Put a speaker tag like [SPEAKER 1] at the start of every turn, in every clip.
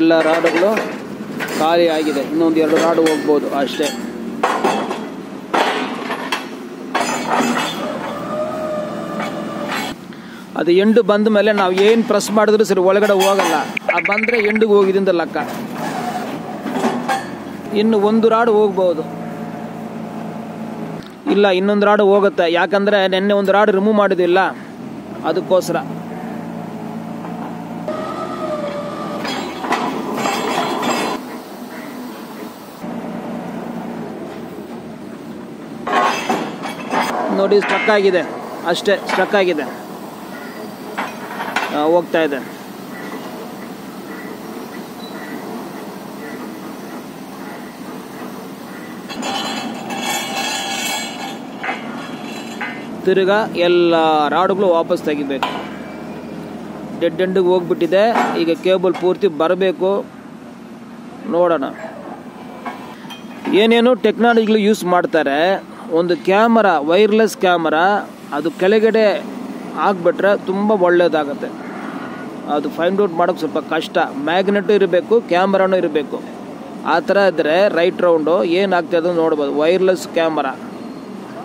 [SPEAKER 1] ಎಲ್ಲ ರಾಡುಗಳು ಖಾಲಿ ಆಗಿದೆ ಇನ್ನೊಂದು ಎರಡು ರಾಡು ಹೋಗ್ಬೋದು ಅಷ್ಟೇ. ಅದು ಎಂಡು ಬಂದ ಮೇಲೆ ನಾವು ಏನು ಪ್ರೆಸ್ ಮಾಡಿದ್ರು ಸರಿ ಒಳಗಡೆ ಹೋಗಲ್ಲ. ಆ ಬಂದರೆ ಎಂಡಿಗೆ ಹೋಗಿದಿಂದ ಲೆಕ್ಕ. ಇನ್ನು ಒಂದು ರಾಡು ಹೋಗ್ಬೋದು. ಇಲ್ಲ, ಇನ್ನೊಂದು ರಾಡು ಹೋಗುತ್ತೆ. ಯಾಕಂದರೆ ನಿನ್ನೆ ಒಂದು ರಾಡು ರಿಮೂವ್ ಮಾಡಿದಿಲ್ಲ ಅದಕ್ಕೋಸ್ಕರ. ನೋಡಿ ಸ್ಟ್ರಕ್ ಆಗಿದೆ. ಅಷ್ಟೇ ಸ್ಟ್ರಕ್ ಆಗಿದೆ. ಹೋಗ್ತಾ ಇದೆ. ತಿರ್ಗ ಎಲ್ಲ ರಾಡುಗಳು ವಾಪಸ್ ತೆಗಿಬೇಕು. ಡೆಡ್ ಎಂಡಿಗೆ ಹೋಗ್ಬಿಟ್ಟಿದೆ. ಈಗ ಕೇಬಲ್ ಪೂರ್ತಿ ಬರಬೇಕು. ನೋಡೋಣ. ಏನೇನು ಟೆಕ್ನಾಲಜಿಗಳು ಯೂಸ್ ಮಾಡ್ತಾರೆ. ಒಂದು ಕ್ಯಾಮರಾ, ವೈರ್ಲೆಸ್ ಕ್ಯಾಮರಾ, ಅದು ಕೆಳಗಡೆ ಹಾಕ್ಬಿಟ್ರೆ ತುಂಬ ಒಳ್ಳೆಯದಾಗತ್ತೆ ಅದು ಫೈಂಡ್ ಔಟ್ ಮಾಡೋಕ್ಕೆ ಸ್ವಲ್ಪ ಕಷ್ಟ. ಮ್ಯಾಗ್ನೆಟು ಇರಬೇಕು, ಕ್ಯಾಮ್ರಾನು ಇರಬೇಕು. ಆ ಥರ ಇದ್ದರೆ ರೈಟ್ ರೌಂಡು ಏನಾಗ್ತದೆ ನೋಡ್ಬೋದು. Wireless camera.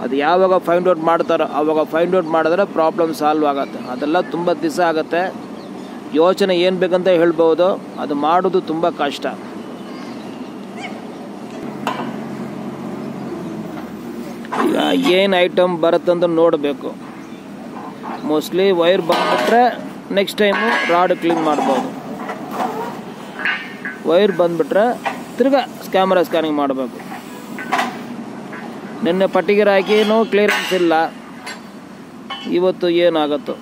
[SPEAKER 1] ಅದು ಯಾವಾಗ ಫೈಂಡ್ ಔಟ್ ಮಾಡ್ತಾರೋ ಆವಾಗ ಫೈಂಡ್ ಔಟ್ ಮಾಡಿದ್ರೆ ಪ್ರಾಬ್ಲಮ್ ಸಾಲ್ವ್ ಆಗುತ್ತೆ. ಅದೆಲ್ಲ ತುಂಬ ದಿವಸ ಆಗುತ್ತೆ. ಯೋಚನೆ ಏನು ಬೇಕಂತ ಹೇಳ್ಬೋದು. ಅದು ಮಾಡೋದು ತುಂಬ ಕಷ್ಟ. ಏನು ಐಟಮ್ ಬರುತ್ತಂತ ನೋಡಬೇಕು. ಮೋಸ್ಟ್ಲಿ ವೈರ್ ಬಂದ್ಬಿಟ್ರೆ ನೆಕ್ಸ್ಟ್ ಟೈಮು ರಾಡ್ ಕ್ಲೀನ್ ಮಾಡ್ಬೋದು. ವೈರ್ ಬಂದ್ಬಿಟ್ರೆ ತಿರ್ಗಾ ಕ್ಯಾಮ್ರಾ ಸ್ಕ್ಯಾನಿಂಗ್ ಮಾಡಬೇಕು. ನಿನ್ನೆ ಪಟ್ಟಿಗೆ ಹಾಕಿನೂ ಕ್ಲಿಯರೆನ್ಸ್ ಇಲ್ಲ. ಇವತ್ತು ಏನಾಗುತ್ತೋ.